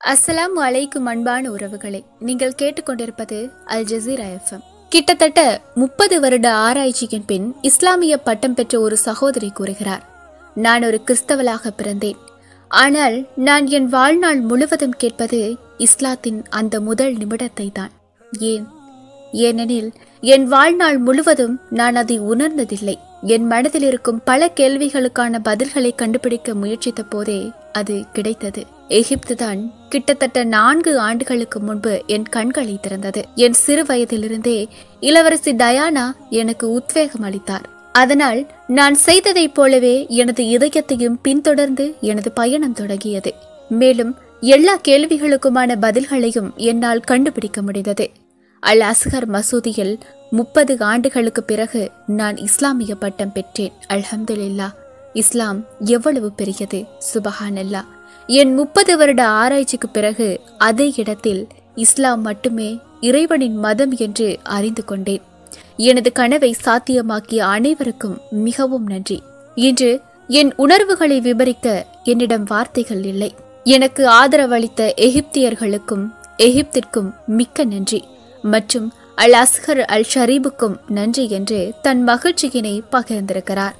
அஸ்ஸலாம் அலைக்கும் அன்பான உறவுகளை நீங்கள் கேட்டுக்கொண்டிருப்பது அல் ஜசீரா எஃப்எம். கிட்டத்தட்ட முப்பது வருட ஆராய்ச்சியின் பின் இஸ்லாமிய பட்டம் பெற்ற ஒரு சகோதரி கூறுகிறார் நான் ஒரு கிறிஸ்தவளாக பிறந்தேன். ஆனால் நான் என் வாழ்நாள் முழுவதும் கேட்பது இஸ்லாத்தின் அந்த முதல் நிமிடத்தை தான் ஏன்? ஏனெனில் என் வாழ்நாள் முழுவதும் நான் அதை உணர்ந்ததில்லை. என் மனதில் இருக்கும் பல கேள்விகளுக்கான பதில்களை கண்டுபிடிக்க முயற்சித்த போதே அது கிடைத்தது. எகிப்து தான் கிட்டத்தட்ட நான்கு ஆண்டுகளுக்கு முன்பு என் கண்களை திறந்தது. என் சிறு வயதிலிருந்தே இளவரசி டயானா எனக்கு உத்வேகம் அளித்தார். அதனால் நான் செய்ததைப் போலவே எனது இதயத்தையும் பின்தொடர்ந்து எனது பயணம் தொடங்கியது. மேலும் எல்லா கேள்விகளுக்குமான பதில்களையும் என்னால் கண்டுபிடிக்க முடிந்தது. அல் அஸ்ஹர் மசூதியில் முப்பது ஆண்டுகளுக்கு பிறகு நான் இஸ்லாமிய பட்டம் பெற்றேன். அல்ஹம்துலில்லா. இஸ்லாம் எவ்வளவு பெரியது? சுபஹானல்லா. என் முப்பது வருட ஆராய்ச்சிக்கு பிறகு அதே இடத்தில் இஸ்லாம் மட்டுமே இறைவனின் மதம் என்று அறிந்து கொண்டேன். எனது கனவை சாத்தியமாக்கிய அனைவருக்கும் மிகவும் நன்றி. இன்று என் உணர்வுகளை விவரிக்க என்னிடம் வார்த்தைகள் இல்லை. எனக்கு ஆதரவளித்த எகிப்தியர்களுக்கும் எகிப்திற்கும் மிக்க நன்றி. மற்றும் அல் அஸ்ஹர் அல் ஷரீபுக்கும் நன்றி என்று தன் மகிழ்ச்சியினை பகிர்ந்திருக்கிறார்.